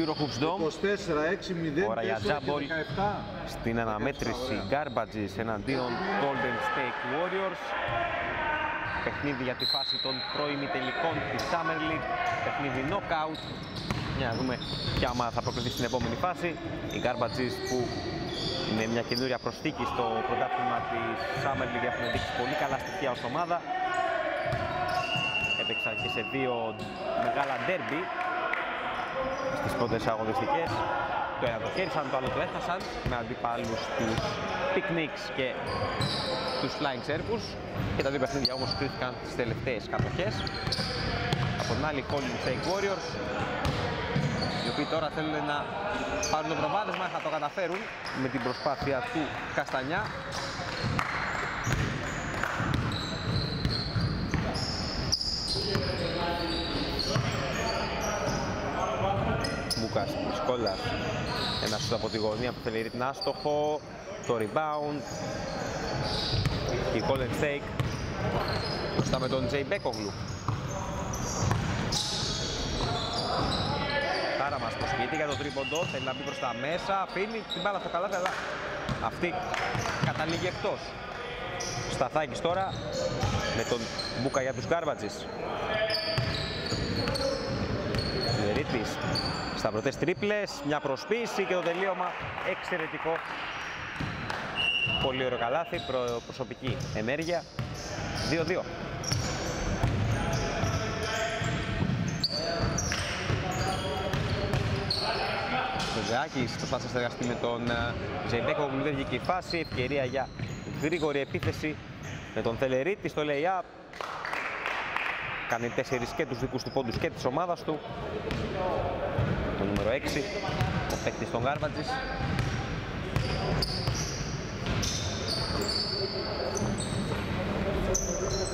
Eurohoops Dome. 24-6-0 Ώρα για τζάμπολ στην αναμέτρηση Garbages εναντίον Golden State Warriors. Παιχνίδι για τη φάση των προημιτελικών της Summer League. Παιχνίδι knockout. Για να δούμε ποια ομάδα θα προκριθεί στην επόμενη φάση. Οι Garbages που είναι μια καινούρια προσθήκη στο πρωτάθλημα της Summer League έχουν δείξει πολύ καλά στοιχεία ως ομάδα έπαιξαν και σε δύο μεγάλα derby στις πρώτες αγωνιστικές. Το ένα το χέρισαν, το άλλο το έχασαν με αντιπάλους τους Picnics και τους Flying Circus και τα δύο παιχνίδια όμως κρίθηκαν στις τελευταίες κατοχές. Από την άλλη Golden State Warriors οι οποίοι τώρα θέλουν να πάρουν το προβάδισμα, θα το καταφέρουν με την προσπάθεια του Καστανιά Μπούκας, Σκολάς ένα σούτ από τη γωνία που θέλει την άστοχο το rebound και η Golden Stake μπροστά με τον Τζέι Μπέκογλου Άρα μας το σπίτι για το τρίποντο, θέλει να μπει προς τα μέσα, αφήνει την μπάλα στο καλάθι, αλλά αυτή καταλήγει εκτός. Σταθάκης τώρα με τον Μπούκα για τους Γκάρβατζης. Σταυρωτές τρίπλες, μια προσποίηση και το τελείωμα εξαιρετικό. Πολύ ωραίο καλάθι, προ, προσωπική ενέργεια. 2-2. Ο Ζεάκης προσπάθησε να συνεργαστεί με τον Ζεϊμπέκο που δεν βγήκε η φάση, ευκαιρία για γρήγορη επίθεση με τον Θελερίτη στο lay-up. Κάνει τέσσερις και τους δικούς του πόντους και της ομάδας του. Το νούμερο 6, ο παίκτης των Garbage.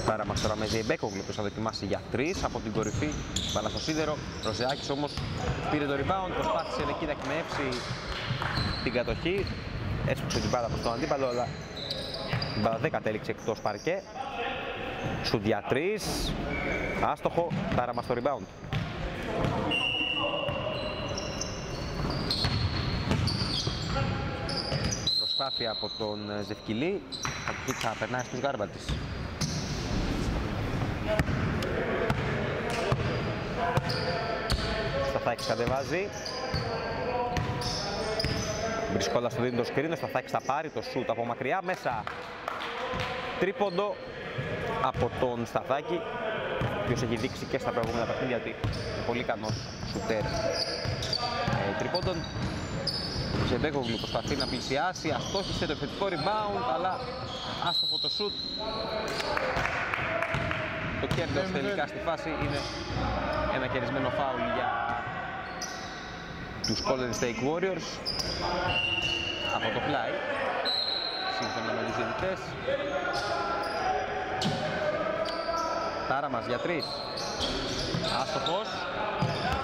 Πάρα μας τώρα με Ζεϊμπέκογλου που θα δοκιμάσει για 3 από την κορυφή μπάλα στο σίδερο. Ο Ζεάκης όμως πήρε το rebound, προσπάθησε εκεί να εκμεύσει την κατοχή. Έσπουξε την μπάλα προς τον αντίπαλο, αλλά την μπάλα δεν κατέληξε εκτός παρκέ. Σου για 3, άστοχο, τάρα μας το rebound. Προσπάθεια από τον Ζευκυλή, θα περνάει στους Γκάρμπατης. Σταθάκης κατεβάζει. Μπρισκόλα στο δίνει το σκρίνο, Σταθάκης θα πάρει το σούτ από μακριά μέσα. Τρίποντο από τον Σταθάκη, ο οποίος έχει δείξει και στα προηγούμενα παιχνίδια ότι είναι πολύ ικανός σουτέρ ε, τρίποντων. Ζεμπέκογλου προσπαθεί να πλησιάσει, αστόχησε το επιθετικό rebound, αλλά άστοχο το σουτ το κέρδος τελικά στη φάση είναι ένα κερδισμένο φάουλ για τους Golden State Warriors. Από το πλάι σύμφωνα με τους διαιτητές. Τάρα μας για τρεις. Άστοχος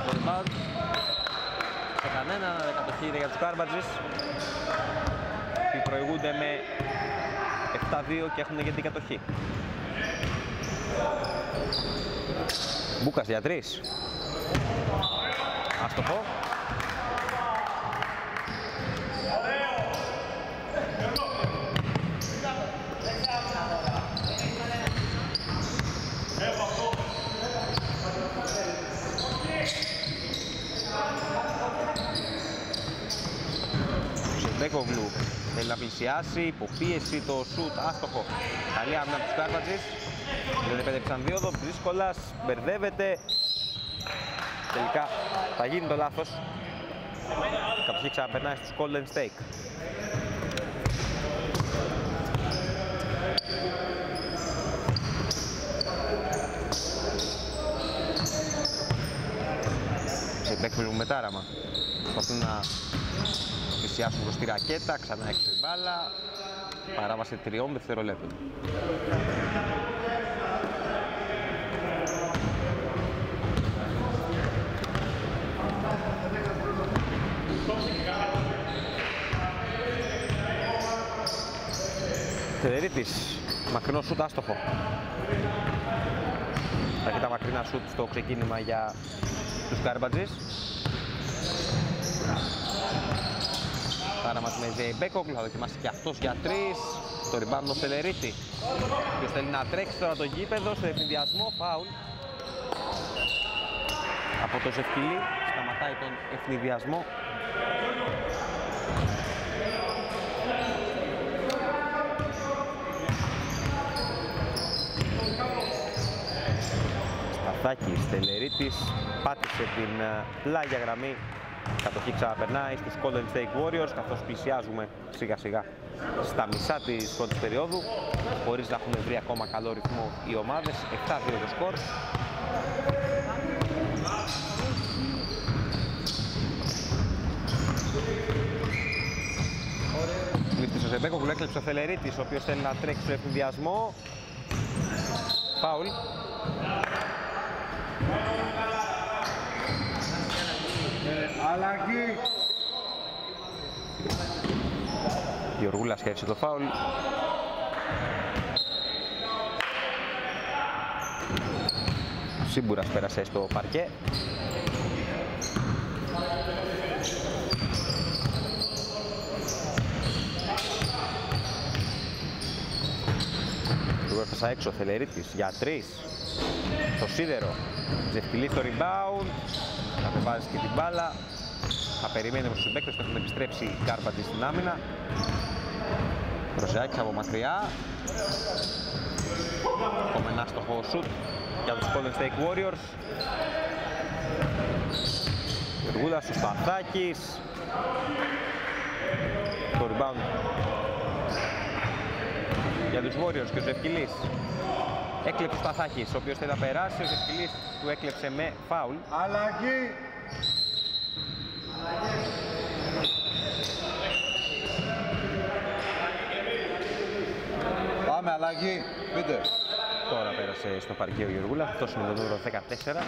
Το rebound Σε κανένα κατοχή για τους Κάρμπατζης που προηγούνται με 7-2 και έχουν για την κατοχή Μπούκας για τρεις. Άστοχο. Ζεμπέκογλου θέλει να πλησιάσει, υποπίεση το σουτ, άστοχο. Καλή άμυνα από τους Κάρπατζης. Δεν επέτρεψαν δίωδο, δύσκολα, μπερδεύεται. Τελικά θα γίνει το λάθος. Κατοχή ξαναπερνάει στους Golden Stake. Σε μπέκμιλ με τάραμα. Προσπαθούν να πλησιάσουν προς τη ρακέτα, ξανά έξω η μπάλα. Παράβαση τριών δευτερολέπτων. Θεδερίτης, μακρινό σούτ άστοχο. Θα έχει τα μακρινά σούτ στο ξεκίνημα για τους Γκάρμπατζης. Άρα μας με Ζεϊμπέκοκλου, θα δοκιμάσει και αυτός για τρεις. Το rebound ο Σελερίτη. Ποιος θέλει να τρέξει τώρα το γήπεδο στο ευνηδιασμό, φάουλ. Από το Ζευκυλί σταματάει τον ευνηδιασμό. Σταθάκης, Τελερίτης, πάτησε την ε, πλάγια γραμμή κατοχή ξαναπερνάει στους Golden State Warriors καθώς πλησιάζουμε σιγά σιγά στα μισά της πρώτης περίοδου χωρίς να έχουν βρει ακόμα καλό ρυθμό οι ομάδες. 7-2 το σκορ. Λήφθης ο Ζεμπέκο που έκλεψε ο Θελερίτης ο οποίος θέλει να τρέξει στο εφηδιασμό Φάουλ Αλλαγή. Γεωργούλας χέρισε το φάουλ. Σίμπουρας πέρασε στο παρκέ. Του έφτασα έξω, Θελερίτης για τρεις. Στο σίδερο. Ζευκυλή στο rebound. Κατεβάζει και την μπάλα. Θα περιμένει με τους συμπαίκτες, έχουν επιστρέψει οι Κάρπαντζοι στην άμυνα. Ροζιάκης από μακριά. Ακόμα ένα στοχό σουτ για τους Golden State Warriors. Γουργούδας ο Σταθάκης. Το rebound για τους Warriors και ο Ζευκυλής. Έκλεψε ο Σταθάκης, ο οποίος θέλει να περάσει, ο Ζευκυλής του έκλεψε με φάουλ. Αλλαγή. Πάμε, αλλαγή. Πείτε. Τώρα πέρασε στο παρκείο Γεωργούλα, αυτός είναι το νούμερο 14.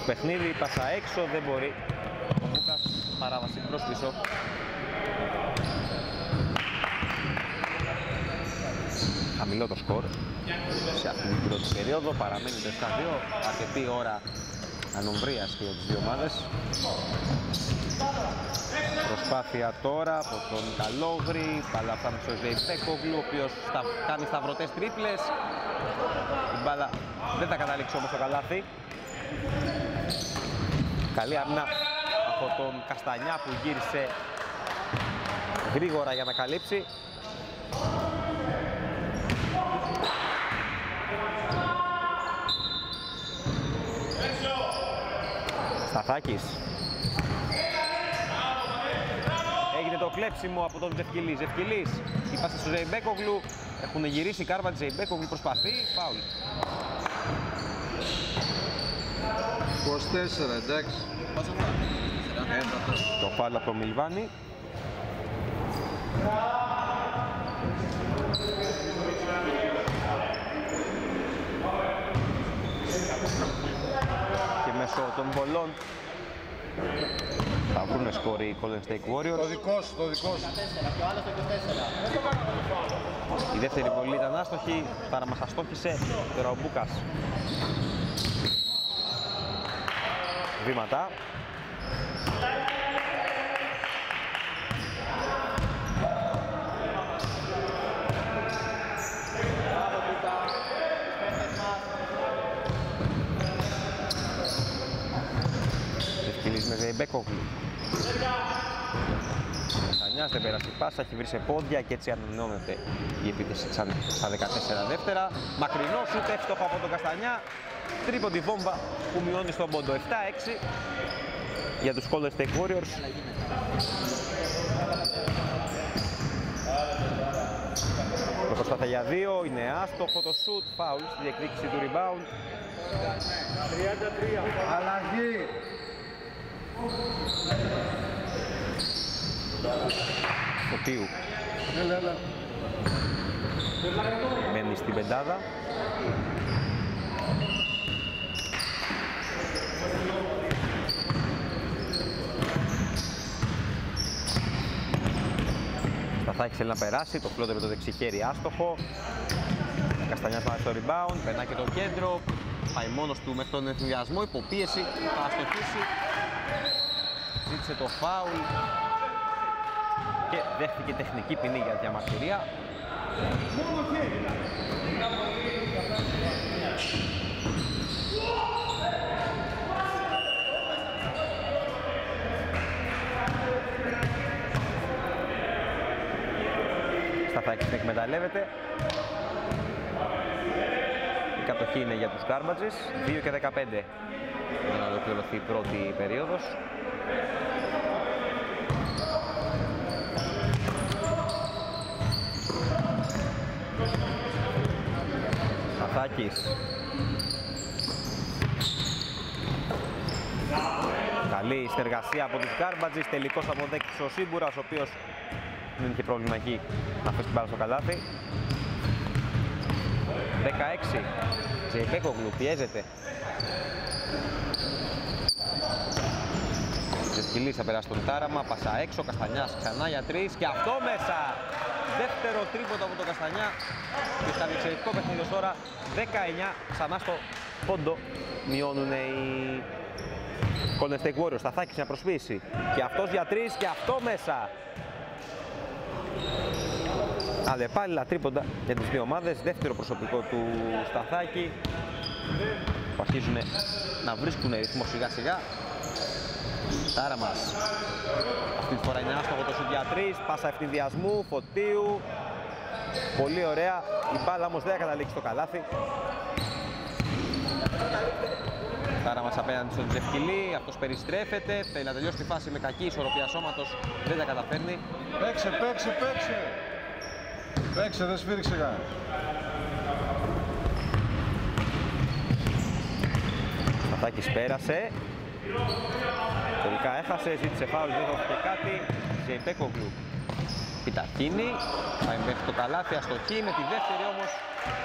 Πως παιχνίδι, πάσα έξω, δεν μπορεί. Ο Βούκας παράβαση προς πίσω. χαμηλό το σκορ σε αυτή την πρώτη περίοδο. Παραμένει 4-2, αρκετή ώρα ανομβρίας και για τις δύο ομάδες. Προσπάθεια τώρα από τον Καλόγρη, μπάλα φτάνει στο Ζεϊπέκογλου, ο οποίος στα, κάνει σταυρωτές τρίπλες. Η μπάλα δεν θα καταλήξει όμως το καλάθι. Καλή άμυνα από τον Καστανιά που γύρισε γρήγορα για να καλύψει. Σταθάκης. Έγινε το κλέψιμο από τον Ζευκυλή. Ζευκυλής, η πάσα στο Ζεϊμπέκογλου. Έχουν γυρίσει η κάρβα της Ζεϊμπέκογλου, προσπαθεί, φάουλ. 24, εντάξει. Το φάουλ από τον Μιλβάνη. Και μέσω των βολών θα βρουν σκορ οι Golden State Το Warriors. δικό σου, το δικό σου. Η δεύτερη βολή ήταν άστοχη, τώρα μας αστόχησε τώρα ο Μπούκας. Βήματα. Ευκυλής με Ζεϊμπέκογλου. Καστανιάς δεν πέρασε η πάσα, έχει βρει σε πόδια και έτσι ανανεώνεται η επίθεση σαν- στα 14 δεύτερα. Μακρινό σουτ εύστοχο από τον Καστανιά. Τρίποντη βόμβα που μειώνει στον πόντο 7-6 για τους Golden State Warriors. Το προσπάθεια για δύο, είναι άστοχο το σουτ, φάουλ στη διεκδίκηση του rebound. Αλλαγή. Φωτίου Έλα, έλα. μένει στην πεντάδα. Σταθάκης θέλει να περάσει, το φλότερ με το δεξί χέρι άστοχο. Καστανιάς πάει στο rebound, περνάει και το κέντρο. Πάει μόνος του μέχρι τον ενθουσιασμό, υποπίεση, θα αστοχίσει. Ζήτησε το φάουλ και δέχτηκε τεχνική ποινή για διαμαρτυρία. Σταθάκης την εκμεταλλεύεται. Η κατοχή είναι για τους Garbagers, 2 και 15 για να ολοκληρωθεί η πρώτη περίοδος. Σταθάκης. Καλή συνεργασία από τους Garbagers, τελικός αποδέκτης ο Σίμπουρας, ο οποίος δεν είχε πρόβλημα εκεί να αφήσει την μπάλα στο καλάθι. 16. Τζεϊπέκογλου πιέζεται. Ζεσκυλής θα περάσει τον Τάραμα, πάσα έξω, Καστανιάς ξανά για τρεις και αυτό μέσα. Δεύτερο τρίποντο από τον Καστανιά και στα διεξαιρετικό παιχνίδι ως ώρα 19 ξανά στο πόντο μειώνουν οι Golden State Warriors. Σταθάκης μια προσποίηση και αυτός για τρεις και αυτό μέσα. Αλλεπάλληλα τρίποντα για τις δύο ομάδες. Δεύτερο προσωπικό του Σταθάκη που αρχίζουν να βρίσκουν ρυθμό σιγά σιγά. Τάρα μας. Αυτή τη φορά είναι άστοχο το σουτ για τρεις. Πάσα ευθυνδιασμού, φωτίου. Πολύ ωραία. Η μπάλα όμως δεν θα καταλήξει στο καλάθι. Τάρα μας απέναντι στον Τζευκυλή, αυτός περιστρέφεται, θέλει να τελειώσει τη φάση με κακή ισορροπία σώματος, δεν τα καταφέρνει. Παίξε, παίξε, παίξε. Παίξε, δεν σφύριξε κανένα. Μαθάκης πέρασε. Τελικά έχασε, ζήτησε φάουλ, δεν δόθηκε κάτι. Ζεϊπέκογλου πιτακίνη, θα μέχρι το καλάθι, αστοχή, με τη δεύτερη όμως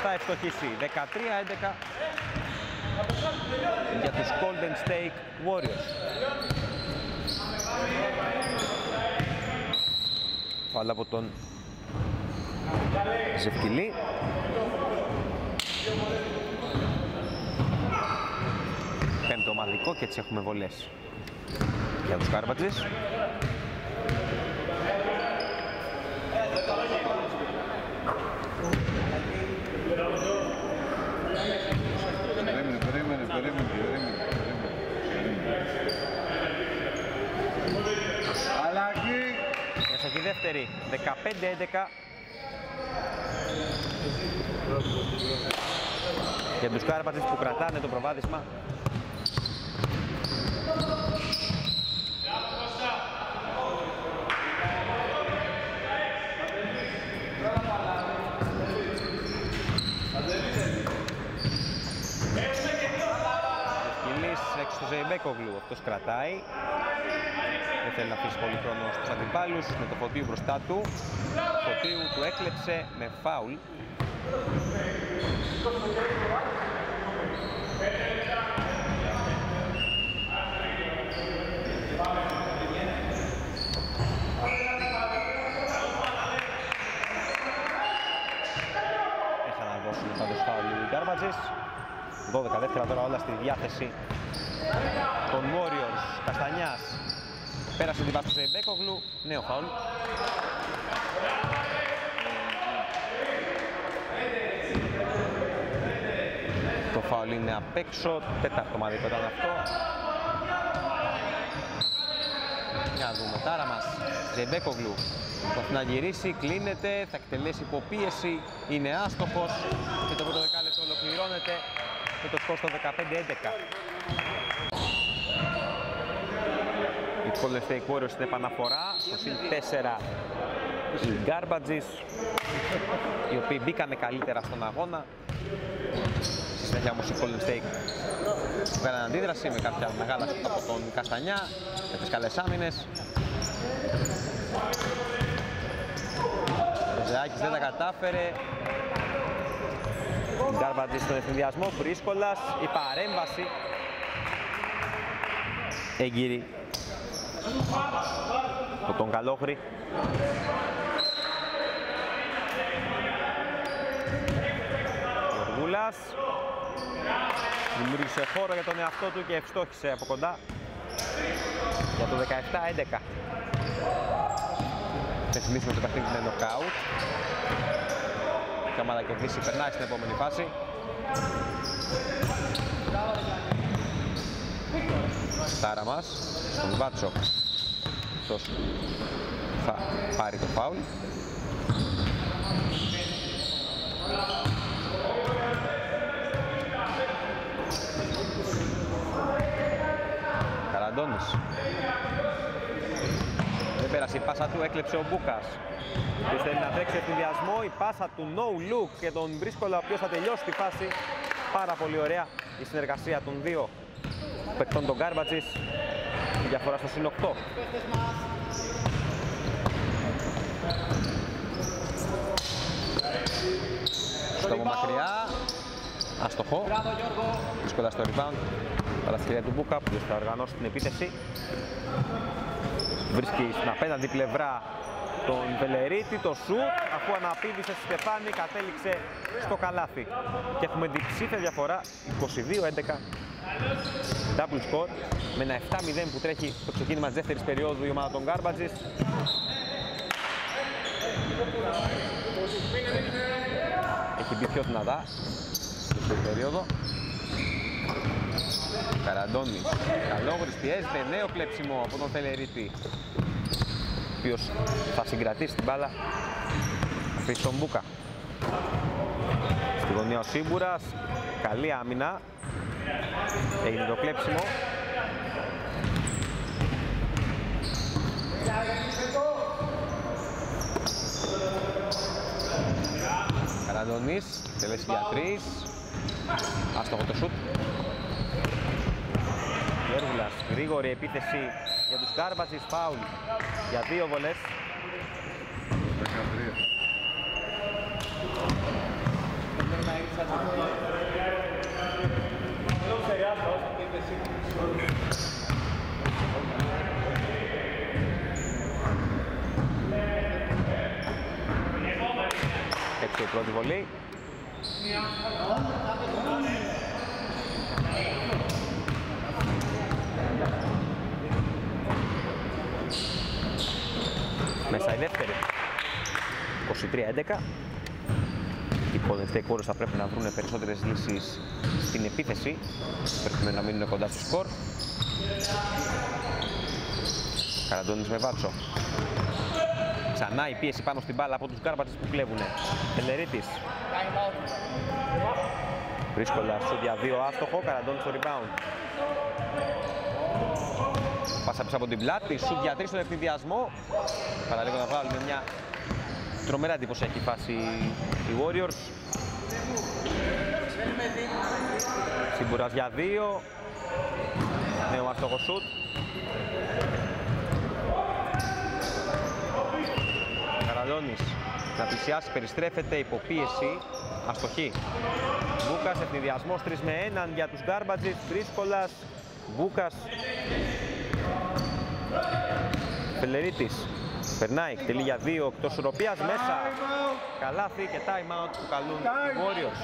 θα ευστοχίσει. 13-11 για τους Golden State Warriors. Φάλα από τον Ζευκυλή. Πέμπτο ομαδικό και έτσι έχουμε βολές για τους Κάρμπατζες. Περίμενε, περίμενε, περίμενε, περίμενε. Αλλαγή. Μέσα και η δεύτερη, 15-11. Για τους Κάρπατες που κρατάνε το προβάδισμα. Σκυλής έξω στο Ζεϊμπέκογλου, αυτός κρατάει. Δεν θέλει να αφήσει πολύ χρόνο στους αντιπάλους, με το Φωτίου μπροστά του. Φωτίου του έκλεψε με φάουλ. Έχα να δώσουν πάντως φάουλ οι Γκάρμπατζες. 12 δεύτερα τώρα όλα στη διάθεση των Warriors. Καστανιάς πέρασε την πάση του Ζεϊμπέκογλου. Νέο φάουλ. Φάουλ είναι απ' έξω. Τέταρτο μαδικό ήταν αυτό. Για να δούμε. Τάρα μας. Ζεϊμπέκογλου. Προσπαθεί να γυρίσει, κλείνεται, θα εκτελέσει υποπίεση, είναι άστοχος και το πρώτο δεκάλεπτο ολοκληρώνεται με το σκορ στο 15-11. Οι Golden State Warriors στην επαναφορά, στο συν 4 οι Garbages, οι οποίοι μπήκανε καλύτερα στον αγώνα συνέχεια όμως οι Golden State βγάλαν αντίδραση με κάποια μεγάλα από τον Καστανιά με τις καλές άμυνες. Ο Ζεάκης δεν τα κατάφερε. Γκάρμπατζης στον εφηδιασμό Μπρίσκολας, η παρέμβαση. εγκύρι Από τον Καλόχρη. Γουργούλας δημιούργησε χώρο για τον εαυτό του και ευστόχησε από κοντά για το 17-11. Θα θυμίσουμε το παιχνίδι με νοκάουτ. Και άμα θα κερδίσει περνάει στην επόμενη φάση. Στάρα μας στον Βάτσο. Αυτός θα πάρει το φάουλ. Καραντώνης. Δεν πέρασε η πάσα του, έκλεψε ο Μπούκας. Και θέλει να τρέξει ευθυνδιασμό, η πάσα του no look και τον Μπρίσκολα ο οποίος θα τελειώσει τη φάση. Πάρα πολύ ωραία η συνεργασία των δύο παικτών των Γκάρμπατζης. Η διαφορά στο συν 8. Στο μακριά. Αστοχό. Δύσκολα στο rebound. Παρασκευία του Μπούκα που θα οργανώσει την επίθεση. Βρίσκει στην απέναντι πλευρά τον Βελερίτη, το σουτ, αφού αναπήδησε στη Στεφάνη, κατέληξε στο καλάθι. Και έχουμε διψήφια διαφορά 22-11. Double score με ένα 7-0 που τρέχει το ξεκίνημα της δεύτερης περίοδου η ομάδα των Garbagis. Έχει μπει πιο δυνατά στην περίοδο. Καραντώνης, Καλόγρης πιέζεται, νέο κλέψιμο από τον Τελερίτη. Ο οποίος θα συγκρατήσει την μπάλα. Αφήσει τον Μπούκα. Στη γωνία ο Σίμπουρας. Καλή άμυνα. Έγινε το κλέψιμο. Καραντονής, τελέσει για τρεις άστοχο το σούτ Γέργουλας, γρήγορη επίθεση για τους Γκάρμπατζης, φάουλ για δύο βολές. Έτσι η πρώτη βολή. Η δεύτερη. 23-11. Οι Golden State Warriors θα πρέπει να βρουν περισσότερες λύσεις στην επίθεση προκειμένου να μείνουν κοντά στο σκορ. Καραντώνης με Βάτσο. Ξανά η πίεση πάνω στην μπάλα από τους Γκάρμπατες που κλέβουν. Τελερίτης. Βρίσκολα στο για δύο άστοχο, Καραντώνης στο rebound. Πάσα πίσω από την πλάτη, σου για τρεις στον ευθυδιασμό. Παραλίγο να βάλουμε μια τρομερά εντυπωσιακή φάση οι Warriors. Συμπουράς για δύο. Νέο άστοχο σουτ. Καραλώνης να πλησιάσει, περιστρέφεται, υποπίεση, αστοχή. Μπούκας, ευθυδιασμός 3 με 1 για τους Γκάρμπατζιτς, Βρίσκολας, Μπούκας. Πελερίτης, περνάει, εκτελεί για δύο, εκτός ουροπίας, μέσα. Καλάθι και time out που καλούν οι Warriors.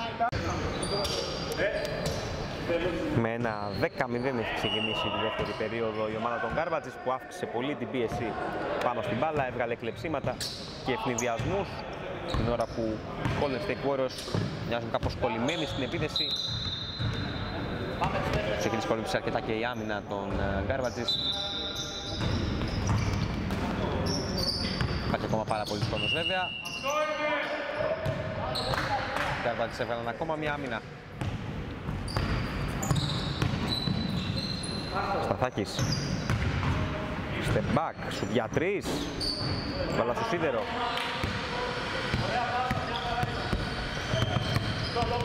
Με ένα 10-0 έχει ξεκινήσει τη δεύτερη περίοδο η ομάδα των Γκάρμπατζης που αύξησε πολύ την πίεση πάνω στην μπάλα, έβγαλε κλεψίματα και ευνηδιασμούς την ώρα που οι Golden State Warriors μοιάζουν κάπως κολλημένοι στην επίθεση. Τους έχει δυσκολεύσει αρκετά και η άμυνα των Γκάρμπατζης. Υπάρχει ακόμα πάρα πολύ χρόνος βέβαια. Οι Γκάρμπατζης έβγαλαν ακόμα μια άμυνα. Σταθάκης. Step back, σου για τρεις. Βάλα στο σίδερο.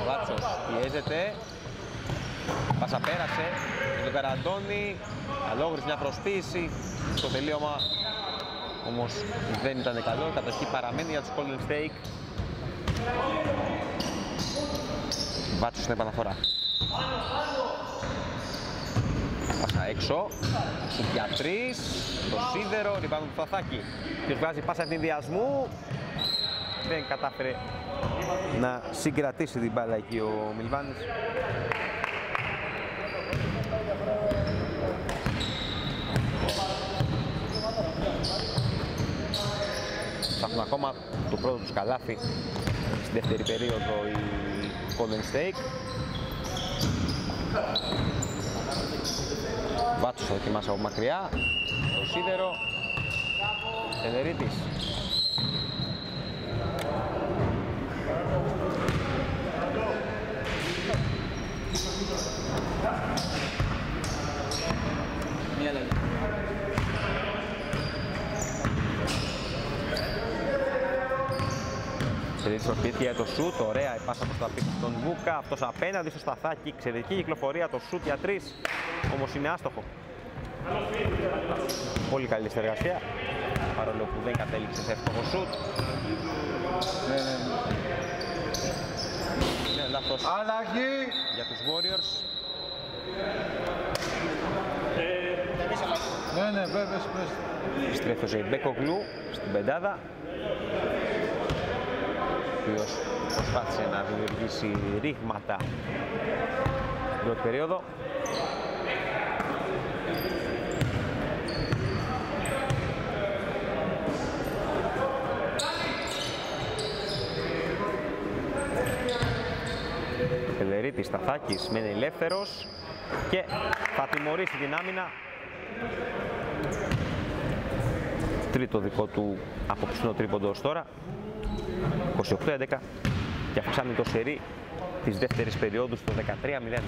Βάτσος πιέζεται. Πάσα πέρασε. Με τον Καραντώνη. Αλόγρης μια προσποίηση. Στο τελείωμα όμως δεν ήταν καλό. Κατοχή παραμένει για τους Golden Stake. Βάτσος στην επαναφορά. Πάσα έξω, σουτ για τρεις, το σίδερο, ριμπάνω του Θαθάκη. Ποιος βγάζει πάσα ευθυνδιασμού. δεν κατάφερε να συγκρατήσει την μπάλα εκεί ο Μιλβάνης. Ψάχνουν ακόμα το πρώτο τους καλάθι στη δεύτερη περίοδο η Golden Stake. Βάτσος θα δοκιμάσει από μακριά. Το σίδερο. Τενερίτης. Τενερίτης προσποιήθηκε για το σουτ. Ωραία η πάσα προς τα πίσω στον Βούκα. Αυτός απέναντι στο σταθάκι. Εξαιρετική κυκλοφορία. Το σουτ για τρεις. Όμως είναι άστοχο. Πολύ καλή συνεργασία. Παρόλο που δεν κατέληξε σε εύκολο σουτ. Ναι, ναι, ναι. Είναι λάθος Αλλαγή. για τους Warriors. Ναι, ναι, βέβαια, πες. Στρέφει ο Ζεϊμπέκογλου στην πεντάδα. Ο οποίος προσπάθησε να δημιουργήσει ρήγματα στην πρώτη περίοδο. Πελερίτης Σταθάκης μένει ελεύθερος και θα τιμωρήσει την άμυνα τρίτο δικό του απόψινο τρίποντο ως τώρα 28-11 και αυξάνει το σερί της δεύτερης περίοδου στο 13-0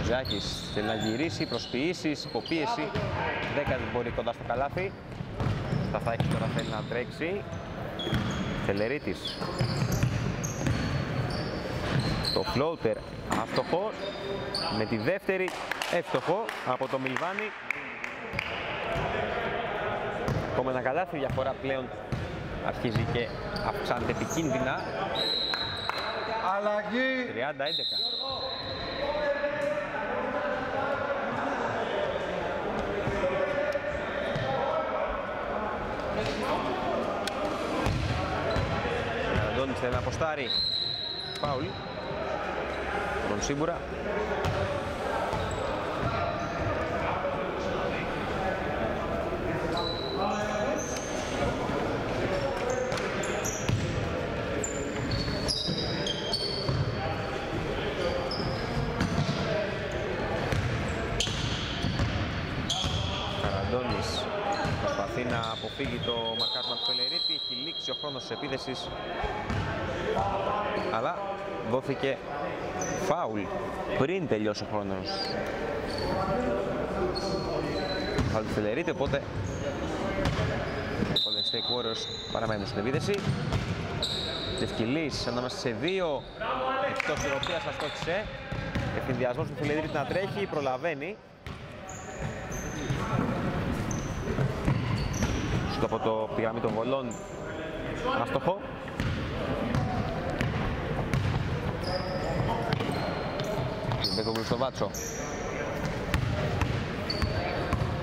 Ο Ζάκης θέλει να γυρίσει, προσποιήσεις, υποπίεση. 10 δεν μπορεί κοντά στο καλάθι. Σταθάκης τώρα θέλει να τρέξει. Τελερίτης το floater άστοχο. Με τη δεύτερη εύστοχο από το Μιλβάνι ακόμα ένα καλάθι διαφορά πλέον αρχίζει και αυξάνεται επικίνδυνα. Αλλαγή. 30-11 Αντώνης θέλει να αποστάρει. Φάουλ. Τον Σίμπουρα Καραντώνης προσπαθεί να αποφύγει το μαρκάρισμα του Φελερίτη. Έχει λήξει ο χρόνος της επίθεσης. Αλλά δόθηκε φάουλ πριν τελειώσει ο χρόνος. Φάουλ του Φελερίτη, οπότε οι Golden State Warriors παραμένουν στην επίθεση. Ευκυλής ανάμεσα σε δύο εκτός ισορροπίας αστόχησε. Ευθυνδιασμός του Φελερίτη να τρέχει, προλαβαίνει. Σούτ από το πυραμί των βολών άστοχο. Μπέκογκλου στο Βάτσο.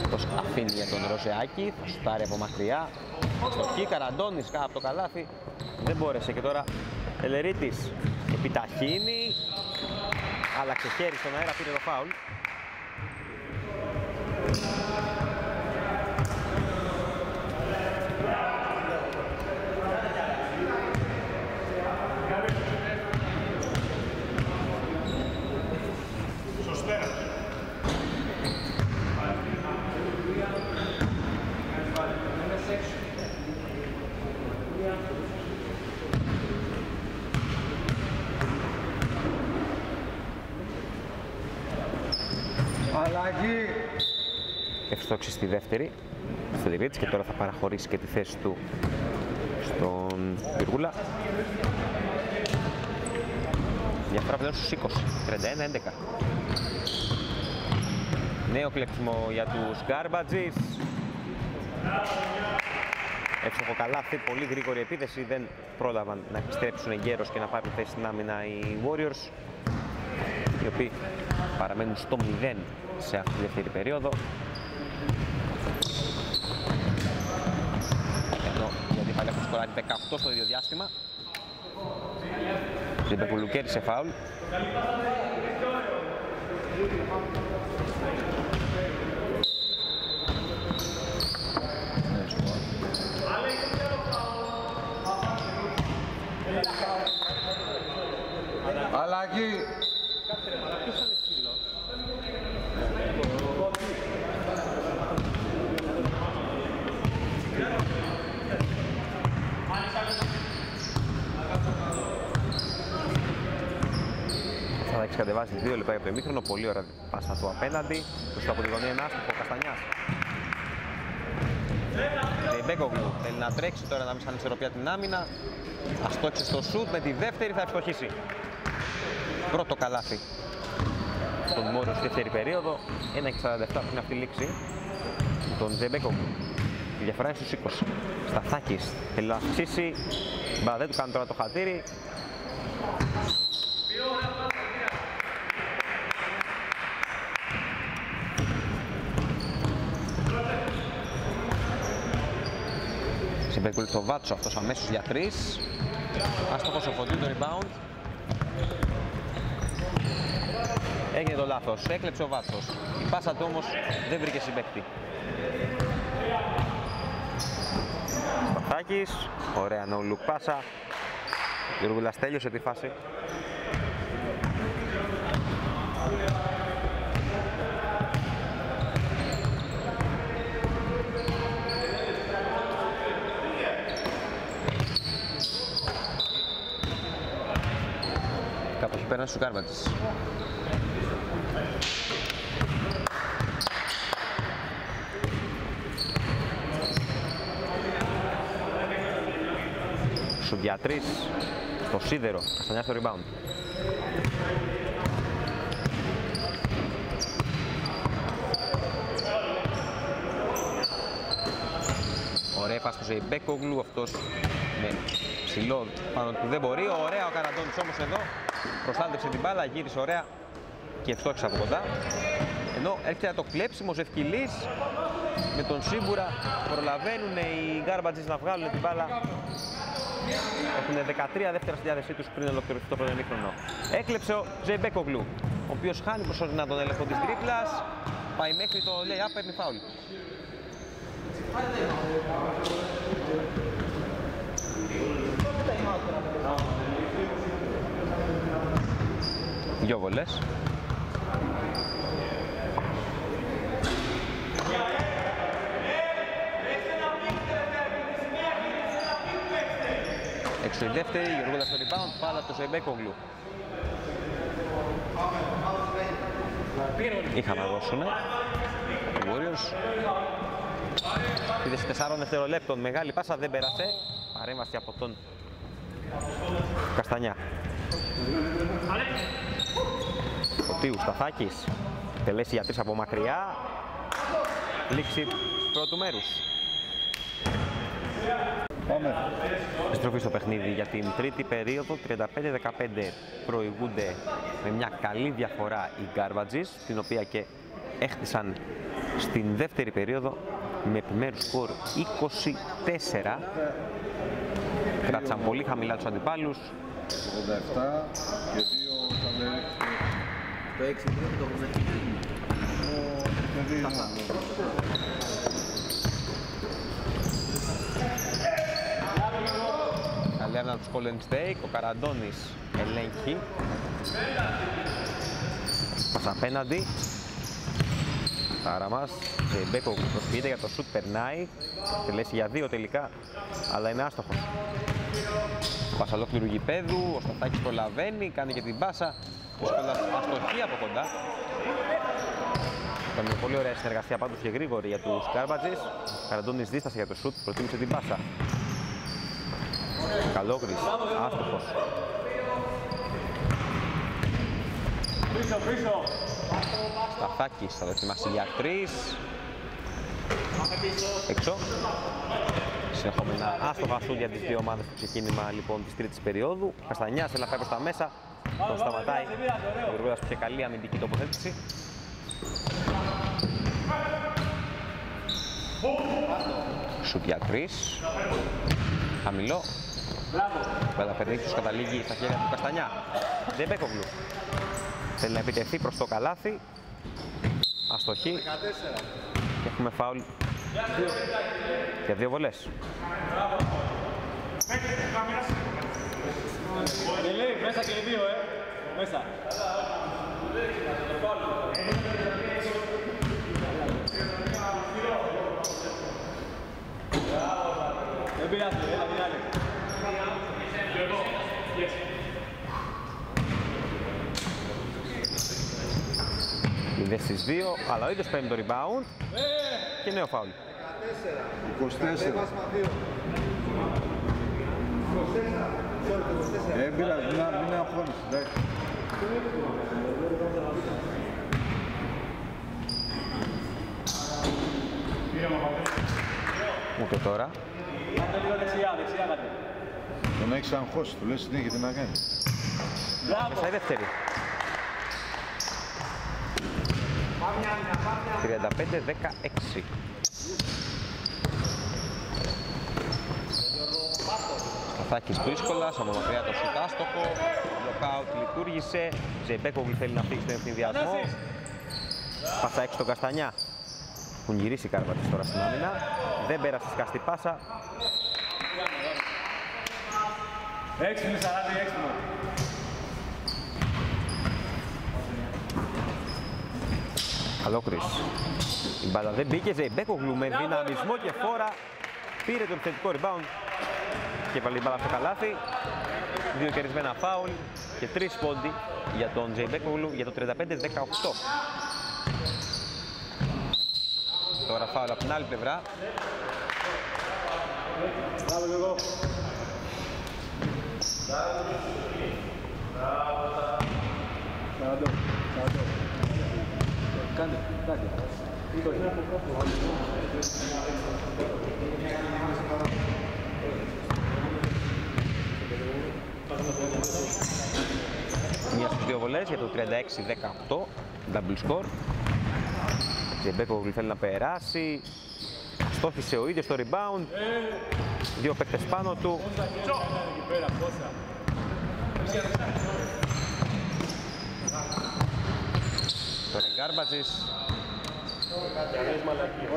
Αυτός αφήνει για τον Ροζεάκη, θα σουτάρει από μακριά. Στοχή, Καραντώνης κάτω από το καλάθι. Δεν μπόρεσε και τώρα Ελερίτης επιταχύνει. Άλλαξε χέρι στον αέρα, πήρε το φάουλ. Αλλαγή. Ευστόξει στη δεύτερη Φεδερίτης και τώρα θα παραχωρήσει και τη θέση του στον Πυργούλα. Διαφορά πλέον στους 20, 31-11. Νέο κλεκτισμό για τους Γκάρμπατζης. Εύστοχο καλάθι, πολύ γρήγορη επίθεση, δεν πρόλαβαν να επιστρέψουν εγκαίρως και να πάρουν θέση στην άμυνα οι Warriors οι οποίοι παραμένουν στο 0 σε αυτή τη δεύτερη περίοδο. Ενώ γιατί πάλι έχουν σκοράρει 18 στο ίδιο διάστημα. Ζεμπεκουλού κέρδισε φάουλ. Ναι, σωστά. Αλλαγή. Θα έχει κατεβάσει 2 λεπτά για το ημίχρονο. Πολύ ωραία πάσα του απέναντι. Προς το από τη γωνία ένα άστοχο Καστανιάς. Μπέκογλου θέλει να τρέξει τώρα να μην σαν ισορροπία την άμυνα. Αστόχησε στο σουτ με τη δεύτερη θα ευστοχίσει. Πρώτο καλάθι στον Μόριος στη δεύτερη περίοδο. 1,47 πριν αυτή η λήξη. Τον Ζεμπέκογλου. Η διαφορά είναι στους 20. Σταθάκης θέλει να αυξήσει. Μπα δεν του κάνει τώρα το χατήρι. Συμπερκούλη στο Βάτσο αυτός αμέσως για τρεις. Άστοχος ο Φωτίου το rebound. Έγινε το λάθος, έκλεψε ο Βάτσος. Η πάσα του όμως δεν βρήκε συμπέκτη. Σπαθάκης, ωραία no look πάσα. Γιώργουλας τέλειωσε τη φάση. Κάπως πέρασε στους Γκάρμπατζης. Σου για τρεις στο σίδερο, Καστανιά στο rebound. Ωραία πας στο Ζεϊμπέκογλου, αυτός με ψηλό πάνω του δεν μπορεί. Ωραία ο Καραντώνης όμως εδώ, προστάτευσε την μπάλα, γύρισε ωραία και φτώχησε από κοντά. Ενώ έρχεται να το κλέψει ο Ζευκυλής με τον Σίμπουρα προλαβαίνουν οι Γκάρμπατζες να βγάλουν την μπάλα έχουν 13 δεύτερα στη διάθεσή τους πριν ολοκληρωθεί το πρώτο ημίχρονο. Έκλεψε ο Ζεϊμπέκογλου, ο οποίος χάνει προσωρινά τον έλεγχο της τρίπλας, πάει μέχρι το lay-up, παίρνει φάουλ. Δυο βολές. Έξω η δεύτερη, Γεωργούλα στο rebound, πάλα το Ζεϊμπέκογλου. Είχαν να δώσουνε. Ο Warriors. Είδες 4 δευτερολέπτων, μεγάλη πάσα δεν πέρασε. Παρέμβαση από τον Καστανιά. Φωτίου Σταθάκης. Τελέσει για τρεις από μακριά. Λήξη πρώτου μέρους. Πάμε. Επιστροφή στο παιχνίδι για την τρίτη περίοδο, 35-15 προηγούνται με μια καλή διαφορά οι Γκάρβατζης, την οποία και έχτισαν στην δεύτερη περίοδο με επιμέρους σκορ 24. Κράτησαν πολύ χαμηλά τους αντιπάλους. 87 και 2 Σαλερί. Το 6 πριν το έχουμε. Και 2 Καλή άμυνα του Golden Stake, ο Καραντώνης ελέγχει. Μας απέναντι. Τάραμας, Ζεϊμπέκο προσποιείται για το σουτ, περνάει. Τελέσει για δύο τελικά, αλλά είναι άστοχος. Πάσα ολόκληρου γηπέδου, ο Σταθάκης προλαβαίνει, κάνει και την πάσα. Δύσκολα αστοχή από κοντά. Ήταν μια πολύ ωραία συνεργασία πάντως και γρήγορη για τους Γκάρμπατζες. Καραντώνης δίστασε για το σουτ, προτίμησε την πάσα. Καλόγρης, άστοχος. Σταθάκης θα δοκιμάσει για τρεις. Έξω. Συνεχόμενα άστοχα σούτ για τις δύο ομάδες στο ξεκίνημα λοιπόν της τρίτης περίοδου. Καστανιάς έλα πάει προς τα μέσα. Τον σταματάει. Ο Γρηγόρας που είχε καλή αμυντική τοποθέτηση. Σουτ για τρεις. Χαμηλό. Μπέλα Περνίτσιος καταλήγει στα χέρια του Καστανιά. Τζεμπέκογλου. Θέλει να επιτεθεί προς το καλάθι. Αστοχή. Και έχουμε φάουλ για δύο βολές. Μέσα και οι δύο, ε. Μέσα. Δεν πειράζει, έλα την άλλη. Είναι στις δύο, αλλά ο ίδιος παίρνει το rebound και νέο φάουλ. 24. Ε, πειράζει, μην μην είναι αφρόνηση, εντάξει. Ούτε τώρα. Κάντε λίγο δεξιά, δεξιά κάντε. Τον έχεις αγχώσει, του λες συνέχεια τι να κάνεις. Μέσα η δεύτερη. 35-16. Σταθάκης δύσκολας, από μακριά το σουτ άστοχο, blockout λειτουργήσε, Τζεϊμπέκογλου θέλει να φύγει στον ευθυνδιασμό. Πάσα έξω τον Καστανιά. Έχουν γυρίσει οι Κάρπατες τώρα στην άμυνα. Δεν πέρασε σκαστή πάσα. Έξυπνη, Σαράντη, έξυπνο. Αλόκρης. Η μπάλα δεν μπήκε, Ζεϊμπέκογλου με δυναμισμό και φόρα. Πήρε το επιθετικό rebound και πάλι η μπάλα στο καλάθι. Δύο κερδισμένα φάουλ και τρεις πόντι για τον Ζεϊμπέκογλου για το 35-18. Τώρα φάουλ από την άλλη πλευρά. Μπράβο και εγώ. Σαράντο, σαράντο. Κάντε, κάντε. Μία στους δύο βολές για το 36-18. Double score. Ζεϊμπέκογλου θέλει να περάσει. Στόχισε ο ίδιος το rebound. Δύο παίκτες πάνω του. Εκεί πέρα, πόσα. Τώρα Γκάρμπατζης.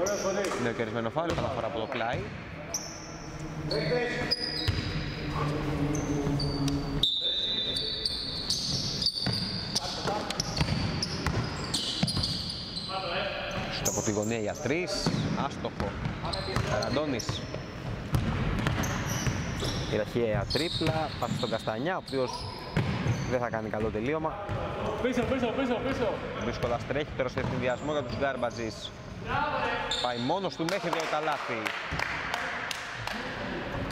Ωραίο φωνή. Νέο κερδισμένο φάουλ, επαναφορά από το πλάι. Από τη γωνία για τρεις, άστοχο. Καραντώνης. Η ραχαία τρίπλα, πάσα στον Καστανιά, ο οποίος δεν θα κάνει καλό τελείωμα. Πίσω, πίσω, πίσω, πίσω. Δύσκολα στρέχει τώρα στο ευθυνδιασμό για τους Γκάρμπατζης. Πάει μόνος του μέχρι το καλάθι.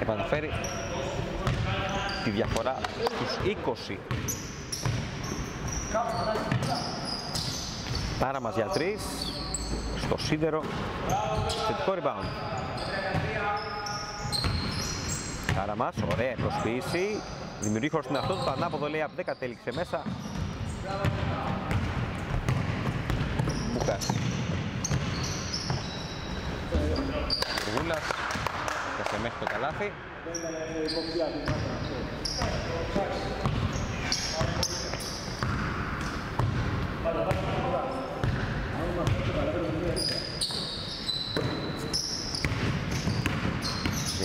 Επαναφέρει τη διαφορά στους 20. Πάρα μας για τρεις. Στο σίδερο. Θετικό rebound. Άρα μας, ωραία προσποίηση. Δημιουργεί χώρο στην αυτό του, το ανάποδο λέει από 10 κατέληξε μέσα. Μπουκάς. Γούλας. Έφτασε μέχρι το καλάθι.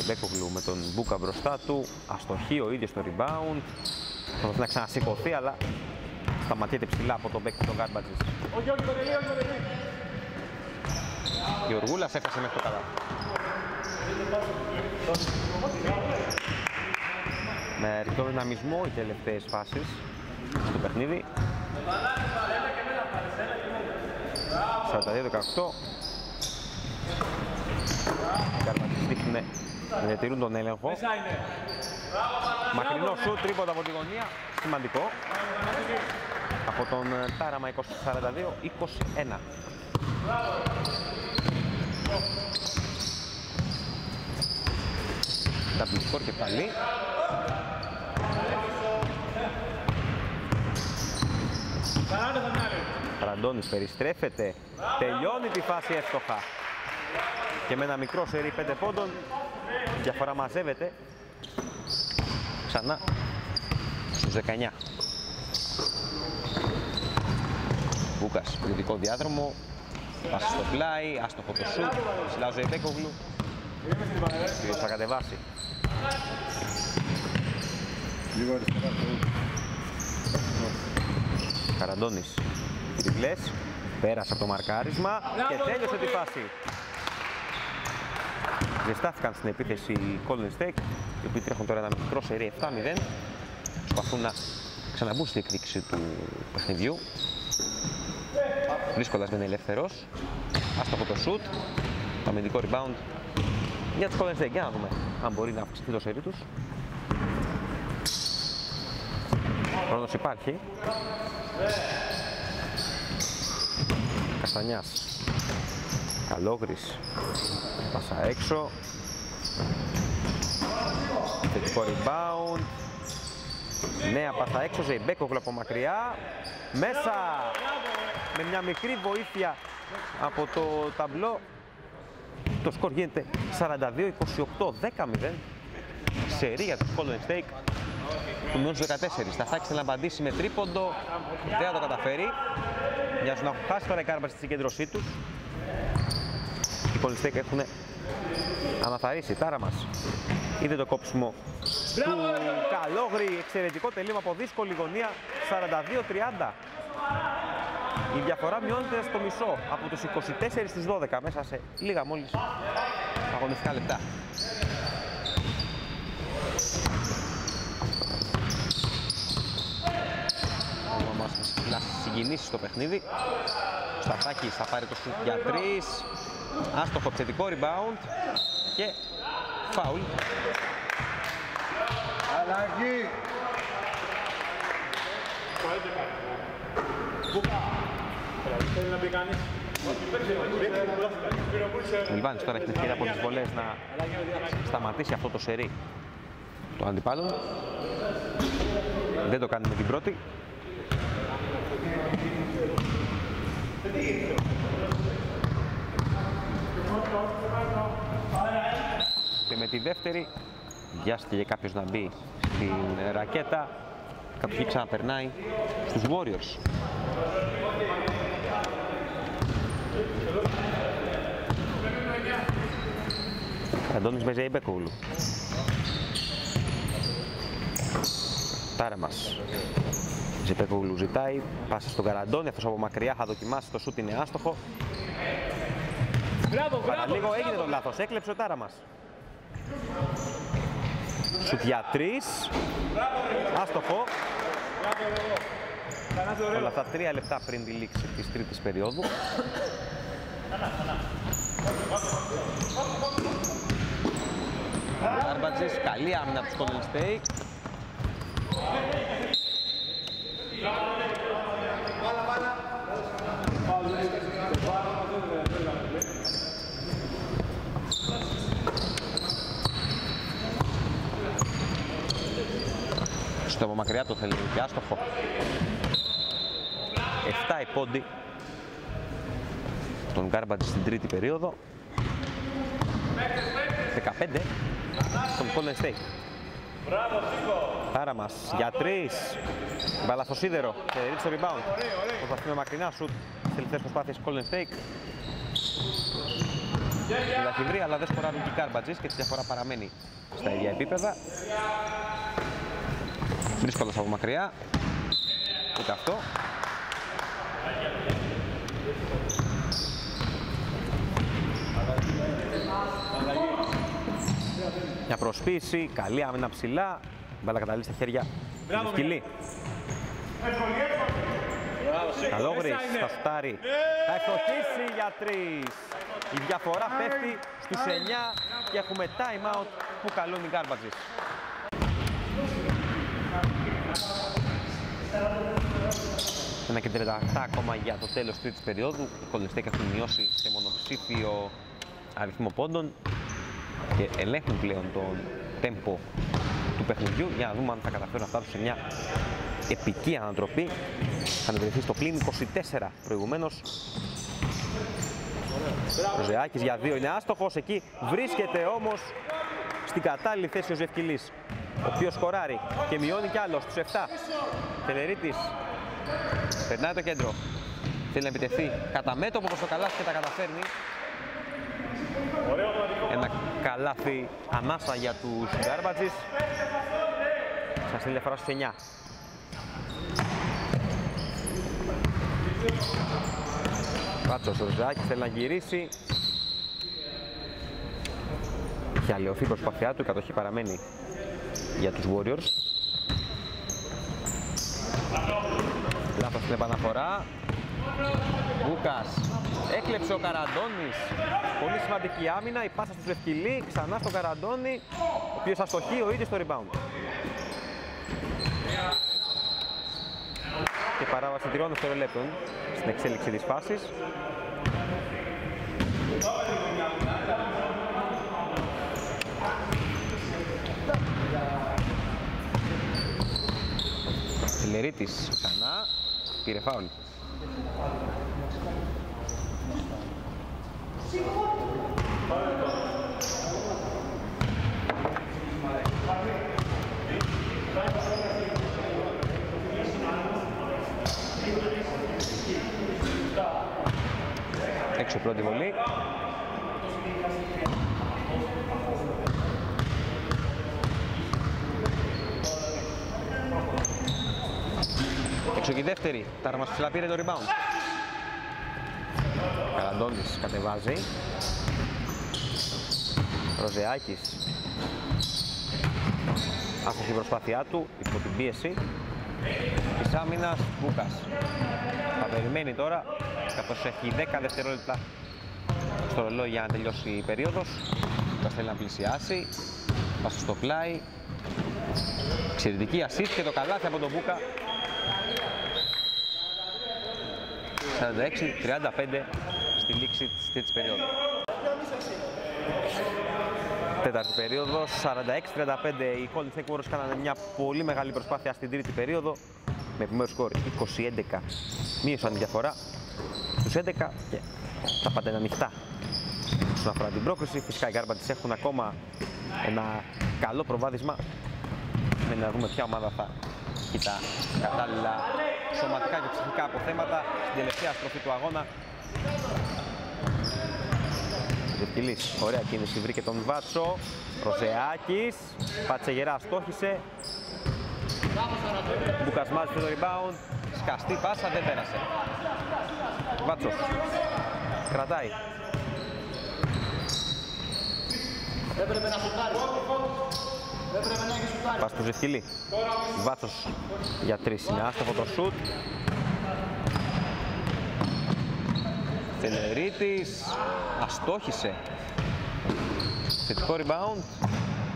Ζεμπέκογλου με τον Μπούκα μπροστά του. Αστοχεί ο ίδιος το rebound. Θα προσπαθεί να ξανασηκωθεί, αλλά σταματιέται ψηλά από τον παίκτη των Γκάρμπατζης. Όχι, όχι, παντελή, όχι, παντελή. Γεωργούλας έφτασε μέχρι το καλάθι. Με ρητό δυναμισμό οι τελευταίες φάσεις στο παιχνίδι. 42-18. Οι Καρπατζής δείχνουν να διατηρούν τον έλεγχο. Μέσα είναι. Μακρινό σου, τρίποντα από τη γωνία. Σημαντικό. Από τον ε, Τάραμα 20-42-21. Double score και πάλι. Σαράντα θα την άλλη. Ραντώνης περιστρέφεται. Τελειώνει τη φάση εύστοχα. και με ένα μικρό σερί 5 πόντων η διαφορά μαζεύεται ξανά στους 19. Βούκας, πληθυντικό διάδρομο, πάση στο πλάι, άστοχο το σουτ, ψηλά ο Ζεϊμπέκογλου, ο θα κατεβάσει. Λίγο αριστερά το ούλο. Καραντώνης, τριπλές, πέρασε από το μαρκάρισμα και τέλειωσε τη φάση. Ζεστάθηκαν στην επίθεση οι Golden State, οι οποίοι τρέχουν τώρα ένα μικρό σερί 7-0. Προσπαθούν να ξαναμπούν στη εκδίκηση του παιχνιδιού. Βρίσκοντας δεν είναι ελεύθερος. Άστοχο το shoot, το αμυντικό rebound για τους Golden State. Για να δούμε αν μπορεί να αυξηθεί το σερί τους. Χρόνος υπάρχει. Καστανιάς. Καλόγρης. Πάσα έξω. Θετικό rebound. Νέα πάσα έξω. Ζεϊμπέκογλου από μακριά. Μέσα. Με μια μικρή βοήθεια από το ταμπλό. Το σκορ γίνεται 42-28. 10-0. Σερί για το Golden State του μείον 14. Σταθάκη θέλει να απαντήσει με τρίποντο. Δεν θα το καταφέρει. Μοιάζουν να έχουν χάσει τώρα οι κάρπα στη συγκέντρωσή τους. Οι Πολυστέκ έχουν αναθαρίσει. Τάρα μας. Είδε το κόψιμο του Καλόγρη. Εξαιρετικό τελείωμα από δύσκολη γωνία. 42-30. Η διαφορά μειώνεται στο μισό από τους 24 στους 12 μέσα σε λίγα μόλις αγωνιστικά λεπτά. Ακόμα μας να συγκινήσεις στο παιχνίδι. Ο Σταθάκης θα πάρει το σουτ για τρεις. Άστοχο επιθετικό rebound και φάουλ. Αλλαγή. Θέλει να πει κανείς. Ο Λιβάνης τώρα έχει την ευκαιρία από τις βολές να σταματήσει αυτό το σερί των αντιπάλων. Δεν το κάνει με την πρώτη. Και με τη δεύτερη βιάστηκε για κάποιος να μπει στην ρακέτα. Κατοχή ξαναπερνάει στους Warriors. Αντώνης με Ζεϊμπέκογλου. Τάρα μας. Ζεϊμπέκογλου ζητάει, πάσα στον Καραντώνη, αυτός από μακριά θα δοκιμάσει το σούτ είναι άστοχο. Μπράβο, μπράβο. Λίγο έγινε το λάθος, έκλεψε ο Τάρα μας. Σούτ για τρεις. Άστοχο. Όλα αυτά τρία λεπτά πριν τη λήξη της τρίτης περίοδου. Άρμπατζης, καλή άμυνα του Golden State. Στο από μακριά το θέλει και άστοχο. 7 η πόντι τον Γκάρμπατζ στην τρίτη περίοδο. 15 στον Golden State. Άρα μας για τρεις. Μπαλά στο σίδερο και ρίξει το rebound. Προσπαθεί με μακρινά σουτ στις τελευταίες προσπάθειες Golden State. Λαχυβρή, αλλά δεν σκοράρουν και οι Γκάρμπατζες και τη διαφορά παραμένει στα ίδια επίπεδα. Δύσκολος από μακριά. Ούτε αυτό. Μια προσποίηση, καλή άμυνα ψηλά. Η Μπάλα καταλήγει στα χέρια του σκυλί. Καλόγρης θα σουτάρει. Θα ευτοχίσει για τρεις. Η διαφορά πέφτει στους 9 και έχουμε time out που καλούν οι Γκάρμπατζες. Ένα και 37 ακόμα για το τέλος τρίτης περίοδου. Οι Golden State έχουν μειώσει σε μονοψήφιο αριθμό πόντων και ελέγχουν πλέον τον τέμπο του παιχνιδιού για να δούμε αν θα καταφέρουν να φτάσουν σε μια επική ανατροπή. Θα βρεθεί στο πλήν 24 προηγουμένως. Ο Ζεάκης για δύο είναι άστοχος. Εκεί βρίσκεται όμως στην κατάλληλη θέση ο Ζευκυλής. Ο οποίος σκοράρει και μειώνει κι άλλος στους 7. Τελερίτης περνάει το κέντρο. Θέλει να επιτεθεί κατά μέτωπο προς το καλάθι και τα καταφέρνει. Ένα καλάθι ανάσα για τους Γκάρμπατζης. Σας στείλει διαφορά στους 9. Βάτσος ο Ριζάκης θέλει να γυρίσει. Έχει αλλοιωθεί η προσπάθειά του, η κατοχή παραμένει για τους Warriors. Λάθος στην επαναφορά. Μπούκας. Έκλεψε ο Καραντώνης. Πολύ σημαντική άμυνα. Η πάσα του Λευκυλή. Ξανά στο Καραντώνη. Ο οποίος αστοχεί ο ίδιος στο rebound. Και παράβαση τριών δευτερολέπτων στην εξέλιξη της φάσης. Φιλερίτης ξανά, πήρε φάουλ. Έξω πρώτη βολή. Έξω και η δεύτερη. Ταρμασφυλά πήρε το rebound. Καραντώνης κατεβάζει. Ροζεάκης. Άστοχη η προσπάθειά του υπό την πίεση της άμυνας Μπούκας. Θα περιμένει τώρα καθώς έχει 10 δευτερόλεπτα στο ρολόι για να τελειώσει η περίοδος. Μπούκας θέλει να πλησιάσει. Πάσα στο πλάι. Εξαιρετική assist και το καλάθι από τον Μπούκα 46-35 στη λήξη της τρίτης περίοδου. Τέταρτη περίοδος, 46-35 οι Golden State Warriors κάνανε μια πολύ μεγάλη προσπάθεια στην τρίτη περίοδο με επιμέρους σκορ 20-11 μείωσαν τη διαφορά στους 11 και τα πάντα είναι ανοιχτά όσον αφορά την πρόκριση. Φυσικά οι Garbage έχουν ακόμα ένα καλό προβάδισμα με να δούμε ποια ομάδα θα έχει τα κατάλληλα σωματικά και ψυχικά αποθέματα στην τελευταία στροφή του αγώνα. Ζευκυλής, ωραία κίνηση, βρήκε τον Βάτσο. Ροζεάκης, πάτσε γερά, στόχισε. Μπουκας μάζεψε το rebound. Σκαστή πάσα, δεν πέρασε. Βάτσος, κρατάει. Έπρεπε να σουτάρει. Έπρεπε να έχει σουτάρει. Πας του Ζευκυλή. Βάτσος για τρεις είναι άστοχο το σουτ. Θελερίτης αστόχησε. Θετικό rebound.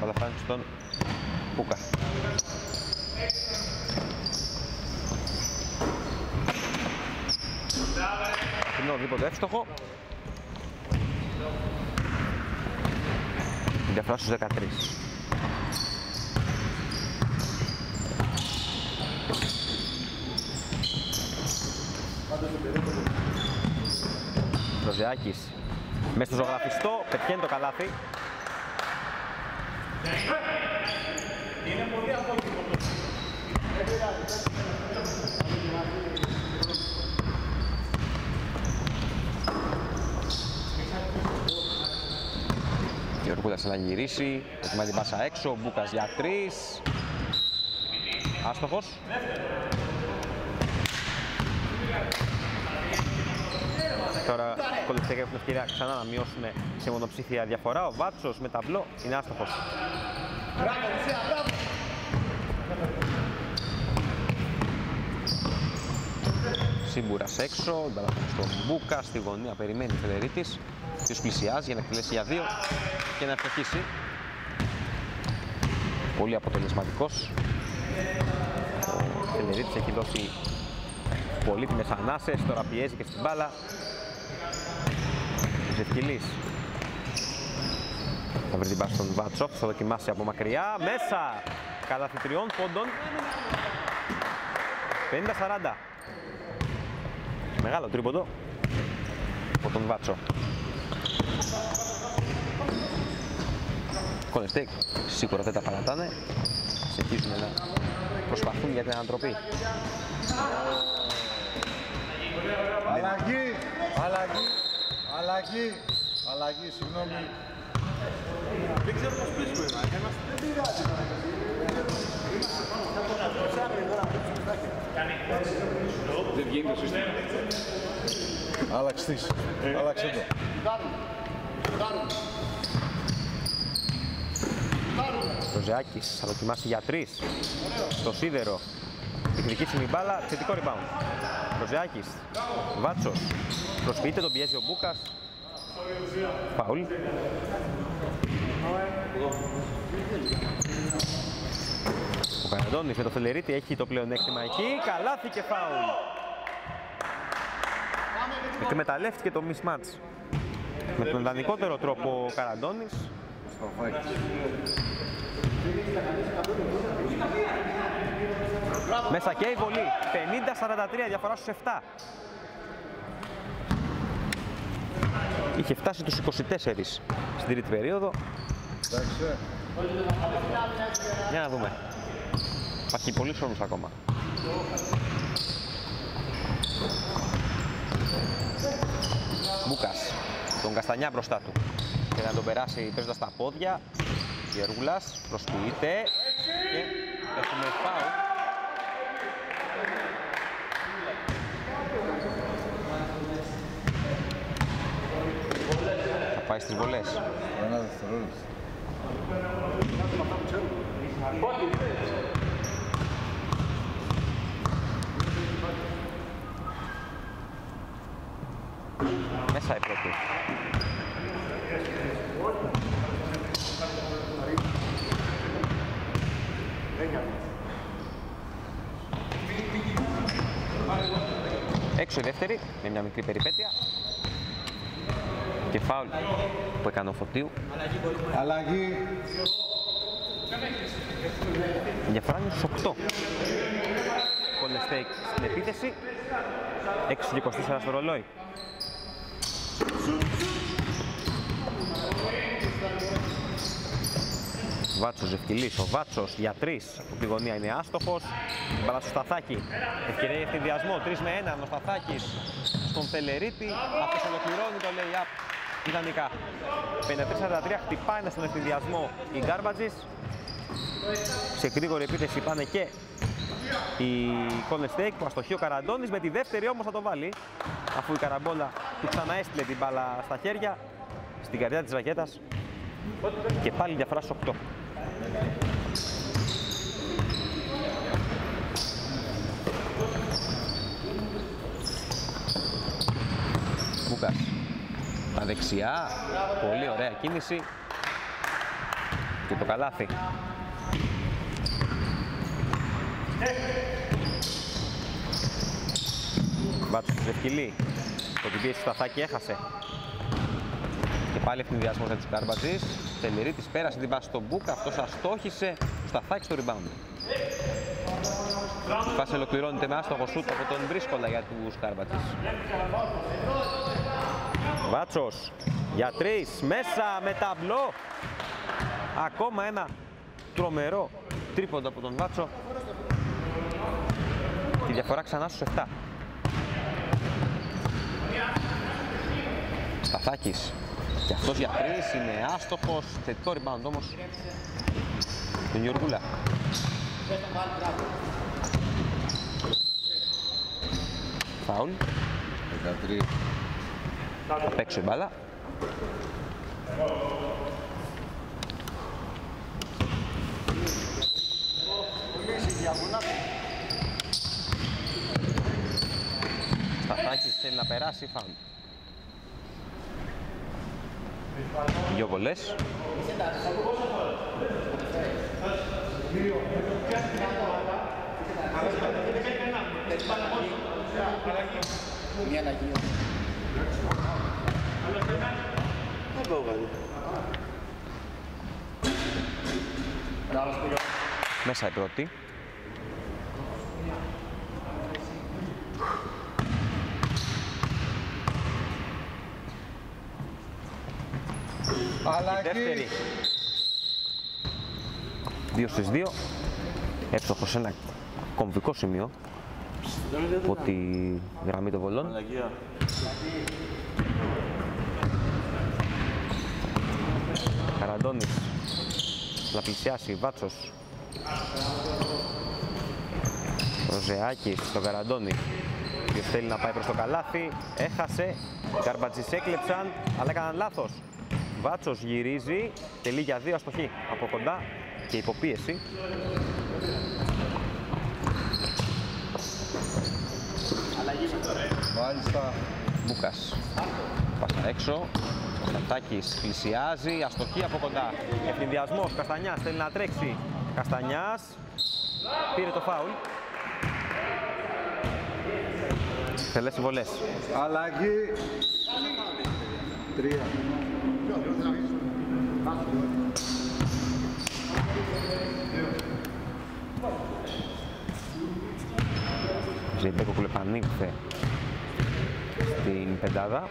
Αλλά φτάνει στον Πούκα. Φινό δίποτε εύστοχο. Η διαφορά στους 13. Ροζεάκης μέσα στο ζωγραφιστό, πετυχαίνει το καλάθι. Γεωργούλας θέλει να γυρίσει, ετοιμάζει την πάσα έξω, ο Μπούκας για τρεις. Άστοχος. Τώρα οι κολυστές έχουν ευκαιρία ξανά να μειώσουν σε μονοψήφια διαφορά. Ο Βάτσος με ταμπλό είναι άστοχος. Σίμπουρας έξω, μπαλαφώνει στον Μπούκα, στη γωνία περιμένει ο Φεδερίτης. Ποιος πλησιάζει για να εκτελέσει για δύο και να ευστοχίσει. Πολύ αποτελεσματικός. Ο Φεδερίτης έχει δώσει πολύτιμες ανάσες, τώρα πιέζει και στην μπάλα. Ζευκυλής. Θα βρει την πάση στον Βάτσοφ, θα δοκιμάσει από μακριά. Μέσα! Καλάθι τριών πόντων. 50-40. Μεγάλο τρίποντο από τον Βάτσο. Κονεστέκ σίγουρα δεν τα παρατάνε. Συνεχίζουν να προσπαθούν για την ανατροπή. Αλλαγή, αλλαγή, αλλαγή, αλλαγή, συγγνώμη. Δεν βγαίνει το σύστημα. Άλλαξε τις. Άλλαξε το. Ροζεάκης θα δοκιμάσει για τρεις. Στο σίδερο. Διεκδικήσει την μπάλα, θετικό rebound. Ροζεάκης, Βάτσος. Προσποιείται, τον πιέζει ο Μπούκας. Φαουλ. Ο Καραντώνης με το Φελερίτη έχει το πλεονέκτημα εκεί. Καλάθι και φάουλ. Εκμεταλλεύτηκε το mismatch. Με τον ιδανικότερο τρόπο ο Καραντώνης. Μέσα και η βολή. 50-43 διαφορά στους 7. Είχε φτάσει τους 24 στην τρίτη περίοδο. Εντάξει. ε. Για να δούμε. Υπάρχει πολύ χρόνος ακόμα. Μπούκας. Τον Καστανιά μπροστά του. Και να τον περάσει παίζοντας τα πόδια. Γερούλας προσποιείται. Και έχουμε φάουλ. Πάει στις βολές. Ένα δευτερόλεπτο. Μέσα η πρώτη. Έξω η δεύτερη, με μια μικρή περιπέτεια. Και φάουλ που έκανε ο Φωτίου. Αλλαγή. Η διαφορά είναι στους 8. Κολεστέικ στην επίθεση. 6 και 24 στο ρολόι. Βάτσος Ζευκυλής, ο Βάτσος για 3 από τη γωνία είναι άστοχος. Την μπαλά στο Σταθάκη, ευκαιρία για ευθυνδιασμό, 3 με 1, ο Σταθάκης στον Τελερίτη, αυτός ολοκληρώνει το lay-up ιδανικά. 53-43 χτυπάει ένα στον ευθυνδιασμό η Γκάρμπατζης. Σε γρήγορη επίθεση πάνε και η Golden State που αστοχεί ο Καραντώνης με τη δεύτερη όμως θα το βάλει αφού η καραμπόλα του ξαναέστειλε την μπάλα στα χέρια στην καρδιά της ρακέτας και πάλι διαφορά στους 8. Μπούκας. Τα δεξιά, πολύ ωραία κίνηση και το καλάθι. Βάτσος στη Ζευκυλή. Το την πίεση στο Σταθάκη έχασε. Και πάλι ευθυνδιασμός για τους Κάρμπατζης. Τελερίτης πέρασε την πάση στον Μπούκα, αυτός αστόχησε. Σταθάκη στο rebound. Η φάση ολοκληρώνεται με άστοχο σούτ από τον Μπρίσκολα για τους Κάρμπατζης. Βάτσος για τρεις, μέσα με ταμπλό. Ακόμα ένα τρομερό τρίποντο από τον Βάτσο. Τη διαφορά ξανά στους 7. Σταθάκης. Και αυτός για τρεις είναι άστοχος. Θετικό rebound όμως. Τον Γιωργούλα. Φάουλ. 13. Απ' έξω η μπάλα. Σταθάκης θέλει να περάσει, φάουλ. Δυο βολές. Μία αλλαγή. Μέσα η πρώτη. Αλλαγή. δεύτερη. 2 στις 2. Εύστοχο σε ένα κομβικό σημείο από τη γραμμή των βολών. Καραντώνης να πλησιάσει, Βάτσος. Ροζεάκης στον Καραντώνη ποιος θέλει να πάει προς το καλάθι. Έχασε, οι Καρμπατζής έκλεψαν αλλά έκαναν λάθος. Βάτσος γυρίζει, τελεί για δύο αστοχή από κοντά και υποπίεση. Μάλιστα. Μπούκας. Πάσα έξω Καστατάκης πλησιάζει, αστοχή από κοντά Ευθυνδιασμός, Καστανιάς θέλει να τρέξει Καστανιάς πήρε το φάουλ Θελές συμβολές Αλλαγή. Τρία. Ζεϊμπέκο που επανήλθε στην πεντάδα.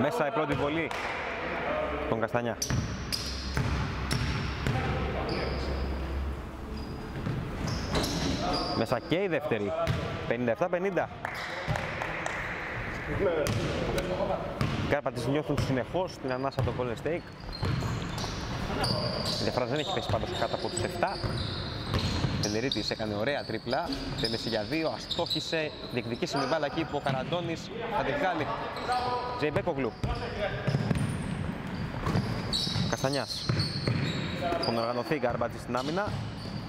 Μέσα η πρώτη βολή τον Καστανιά. Μέσα και η δεύτερη. 57-50. Οι Κάρπατες νιώθουν συνεχώς την ανάσα από το Golden Stake. Η διαφορά δεν έχει πέσει πάντως κάτω από τους 7. Τενερίτης έκανε ωραία τρίπλα, τέλεσε για δύο, αστόχησε, διεκδικήσει την μπάλα εκεί που ο Καραντώνης θα τη βγάλει. Τζεϊμπέκογλου. Καστανιάς. Έχουν οργανωθεί οι Γκάρμπατζοι στην άμυνα.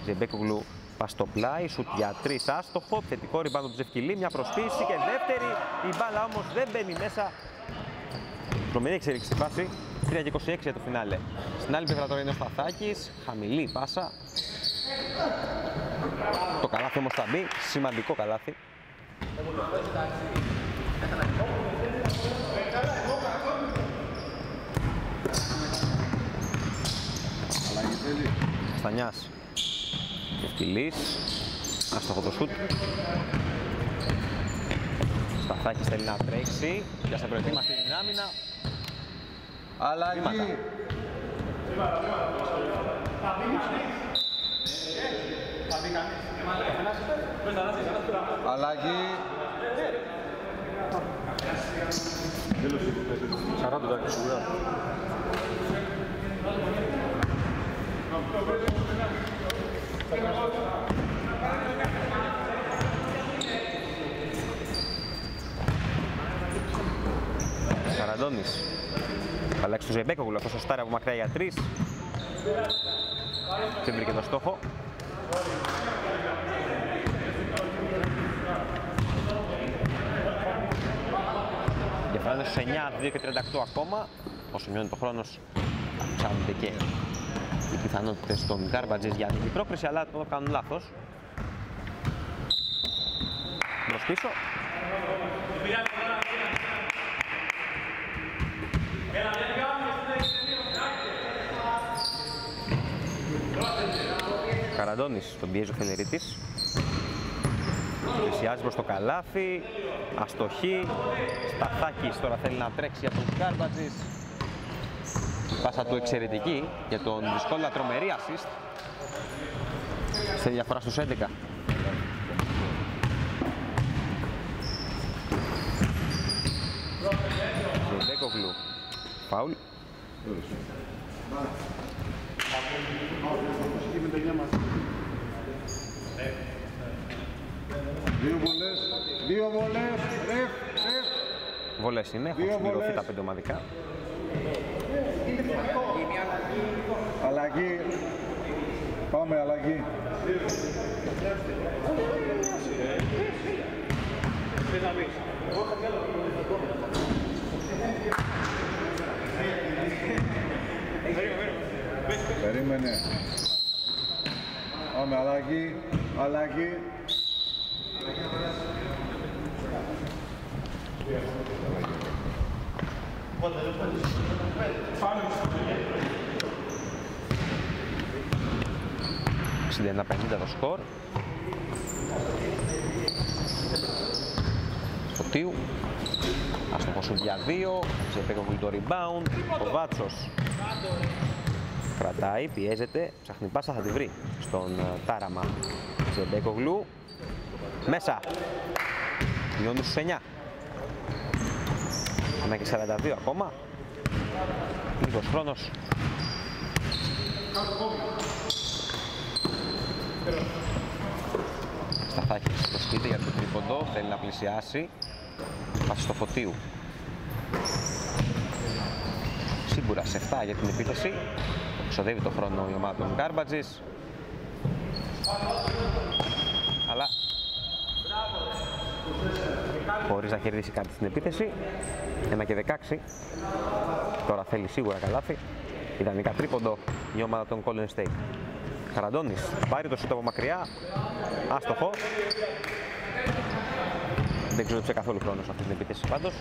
Τζεϊμπέκογλου πας στο πλάι, σουτ για τρεις άστοχο, θετικό ριμπάντο του Τζευκυλή, μια προσποίηση και δεύτερη. Η μπάλα όμως δεν μπαίνει μέσα. Τρομερή εξέλιξη στη φάση. 3 και 26 για το φινάλε. Στην άλλη πλευρά τώρα είναι ο Σταθάκης, χαμηλή πάσα. Το καλάθι όμως θα μπει, σημαντικό καλάθι. Αλλαγή θέλει. Στανιάς. Ευκυλής. Άστοχο το σουτ. Σταθάκης θέλει να τρέξει. Για σε προετοίμαστη την άμυνα. Αλλαγή. Βήματα. Αλλαγή. 40 τάκη σίγουρα. Καραντώνης. Θα αλλάξει το Ζεμπέκογλου, αυτός ο Στάρα από μακριά για τρεις. Δεν βρήκε το στόχο. Διαφορά είναι στους 9, 2 και 38 ακόμα. Όσο μειώνει το χρόνος, αυξάνονται και οι πιθανότητες των Garbage για την πρόκριση, αλλά το κάνουν λάθος. Μπρος πίσω. Καραντώνης τον πιέζει ο Φελερίτης. Πλησιάζει προς το καλάθι. Αστοχή. Σταθάκης τώρα θέλει να τρέξει από τον Κάρμπατζης. Πάσα του εξαιρετική για τον δυσκόλα τρομερή assist. Σε διαφορά στους 11. Ζεμπέκογλου. Φάουλ. Δύο βολές. Δύο βολές. Ρεφ. Ρεφ. Βολές είναι, έχουν Δύο συμπληρωθεί βολές. τα πέντε ομαδικά. Αλλαγή. Πάμε αλλαγή. Περίμενε. Πάμε αλλαγή. Αλλαγή. Στην 51 το σκορ. Φωτίου. Αστοχός σου για δύο. Ζεπέκογλου το rebound. Ο Βάτσος κρατάει, πιέζεται, ψάχνει πάσα, θα τη βρει στον ε, Τάραμα. Ζεμπέκογλου. Μέσα. Μειώνει στους 9. Ένα και 42 ακόμα. Λίγος χρόνος. Σταθάκης στο σπίτι για το τρίποντο, θέλει να πλησιάσει. Πάση στο φωτίου. Σίγουρα σε 7 για την επίθεση. Ξοδεύει το χρόνο η ομάδα των Γκάρμπατζης. Αλλά χωρίς να κερδίσει κάτι στην επίθεση. 1 και 16. Τώρα θέλει σίγουρα καλάθι. Ιδανικά τρίποντο η ομάδα των Golden State. Καραντώνης πάρει το σούτ από μακριά. Άστοχο. Δεν ξέρω καθόλου χρόνος σε αυτή την επίθεση πάντως.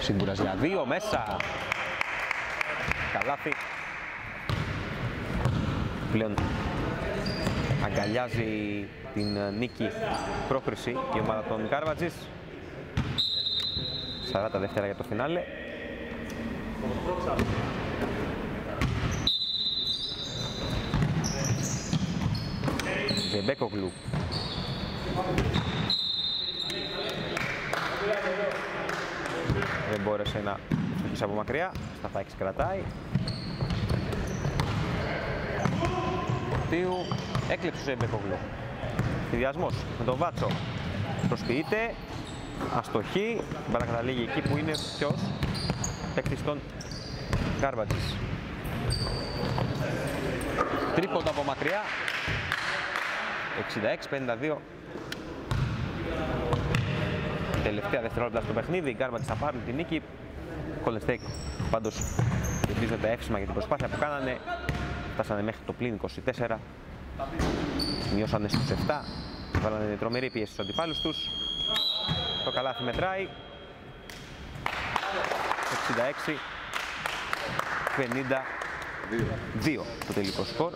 Σίγκουρας για δύο μέσα. Καλάθι. Πλέον αγκαλιάζει την ε, νίκη πρόκριση η ομάδα των Κάρβατζης. 40 δεύτερα για το φινάλε. Ζεμπέκογλου μπόρεσε να φτωχίσει από μακριά. Σταθάκης κρατάει. Τίου έκλεψε ο Ζεμπεκογλου. Συνδυασμός με τον Βάτσο. Προσποιείται. Αστοχή. Μπαλά καταλήγει εκεί που είναι ποιος; Παίκτης των Γκάρμπατζης. Τρίποντα από μακριά. 66-52 τελευταία δευτερόλεπτα στο παιχνίδι. Οι Γκάρμπατς θα πάρουν την νίκη. Golden State πάντως τα εύσημα για την προσπάθεια που κάνανε. Φτάσανε μέχρι το πλήν 24. Μειώσανε στους 7. Βάλανε τρομερή πίεση στους αντιπάλους τους. Το καλάθι μετράει. 66. 52 το τελικό σκορ.